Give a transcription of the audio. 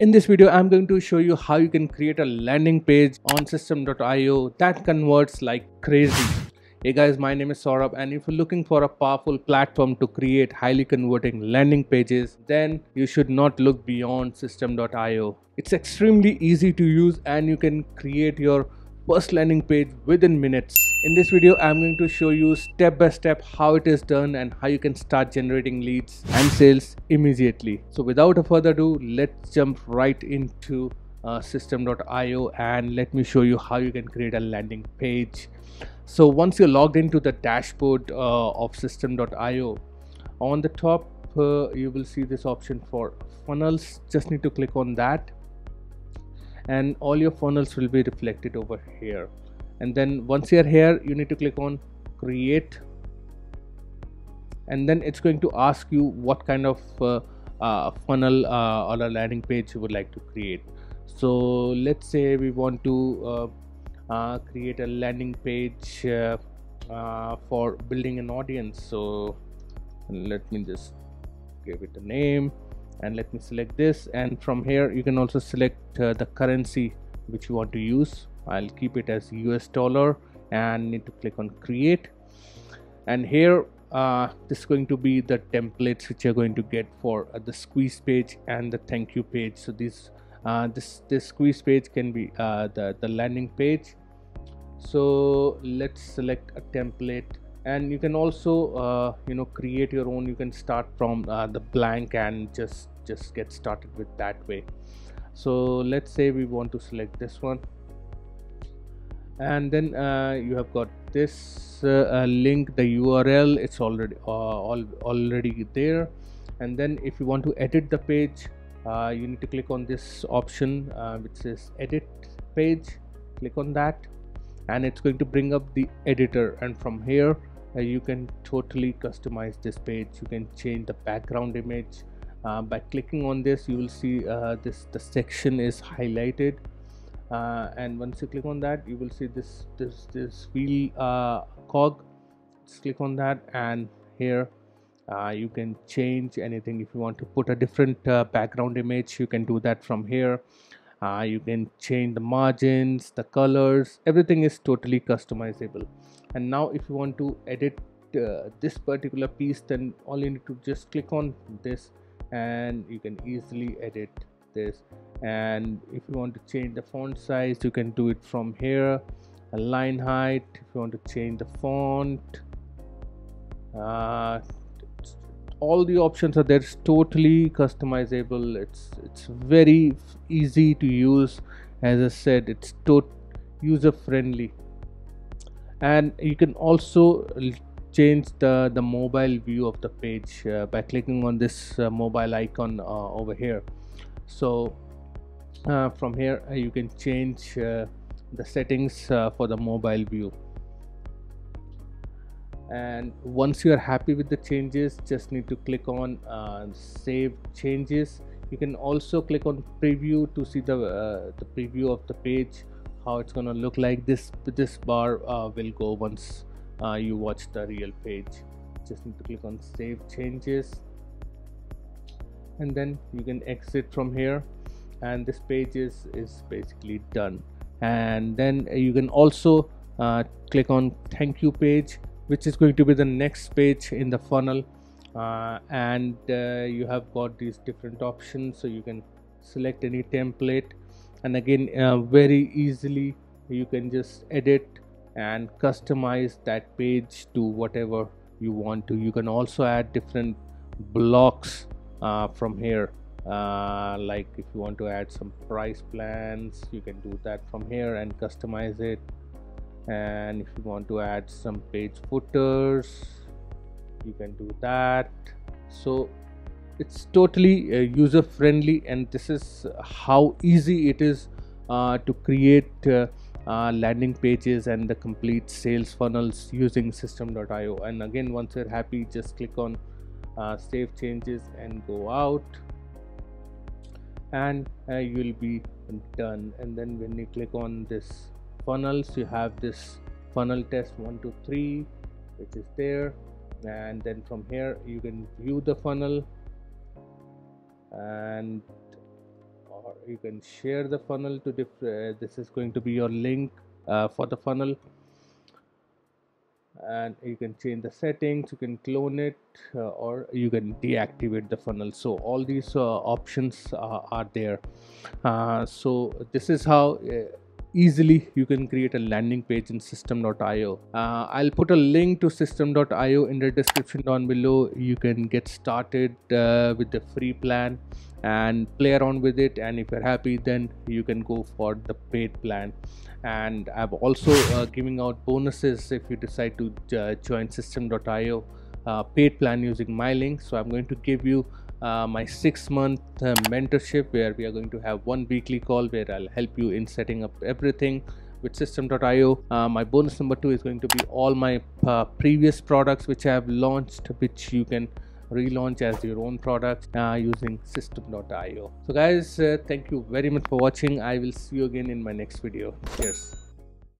In this video, I'm going to show you how you can create a landing page on Systeme.io that converts like crazy. Hey guys, my name is Saurabh and if you're looking for a powerful platform to create highly converting landing pages, then you should not look beyond Systeme.io. It's extremely easy to use and you can create your first landing page within minutes. In this video, I'm going to show you step by step how it is done and how you can start generating leads and sales immediately. So without a further ado, let's jump right into uh, Systeme.io and let me show you how you can create a landing page. So once you're logged into the dashboard uh, of Systeme.io, on the top uh, you will see this option for funnels. Just need to click on that and all your funnels will be reflected over here. And then once you're here you need to click on create. And then it's going to ask you what kind of uh, uh, funnel uh, or a landing page you would like to create. So let's say we want to uh, uh, create a landing page uh, for building an audience. So let me just give it a name and let me select this. And from here you can also select the currency which you want to use. I'll keep it as US dollar and need to click on create. And here uh, this is going to be the templates which you're going to get for uh, the squeeze page and the thank you page. So this uh, this this squeeze page can be uh, the the landing page. So let's select a template and you can also uh, you know create your own. You can start from uh, the blank and just just get started with that way. So let's say we want to select this one. And then uh, you have got this uh, link the url it's already uh, all, already there. And then if you want to edit the page uh, you need to click on this option which says edit page. Click on that. And it's going to bring up the editor. And from here uh, you can totally customize this page. You can change the background image. By clicking on this you will see this the section is highlighted. Uh, and once you click on that you will see this this this wheel uh, cog. Just click on that and here uh, you can change anything. If you want to put a different uh, background image you can do that from here uh, you can change the margins the colors everything is totally customizable. And now if you want to edit uh, this particular piece then all you need to just click on this and you can easily edit this. And if you want to change the font size you can do it from here. A line height if you want to change the font. Uh, all the options are there it's totally customizable. It's it's very easy to use. As i said it's tot user friendly and you can also change the the mobile view of the page uh, by clicking on this uh, mobile icon uh, over here. So uh, from here uh, you can change uh, the settings for the mobile view and once you are happy with the changes just need to click on uh, save changes. You can also click on preview to see the uh, the preview of the page how it's gonna look like. This this bar will go once you watch the real page. Just need to click on save changes. And then you can exit from here. And this page is is basically done. And then you can also uh, click on thank you page which is going to be the next page in the funnel. Uh, and uh, you have got these different options. So you can select any template. And again uh, very easily you can just edit and customize that page to whatever you want to. You can also add different blocks uh, from here. Uh, like if you want to add some price plans you can do that from here and customize it and if you want to add some page footers you can do that. So it's totally uh, user friendly and this is how easy it is uh, to create uh, uh, landing pages and the complete sales funnels using Systeme.io and again once you're happy just click on uh, save changes and go out. And uh, you'll be done. And then when you click on this funnels you have this funnel test 1 to 3 which is there. And then from here you can view the funnel and or you can share the funnel to different uh, this is going to be your link uh, for the funnel. And you can change the settings you can clone it uh, or you can deactivate the funnel. So all these uh, options uh, are there. Uh, so this is how easily you can create a landing page in Systeme.io uh, i'll put a link to Systeme.io in the description down below. You can get started with the free plan and play around with it. And if you're happy then you can go for the paid plan. And i'm also uh, giving out bonuses if you decide to uh, join Systeme.io uh, paid plan using my link. So i'm going to give you uh, my six month uh, mentorship where we are going to have one weekly call where i'll help you in setting up everything with Systeme.io. uh, my bonus number two is going to be all my previous products which i have launched which you can relaunch as your own products uh, using Systeme.io. so guys uh, thank you very much for watching i will see you again in my next video cheers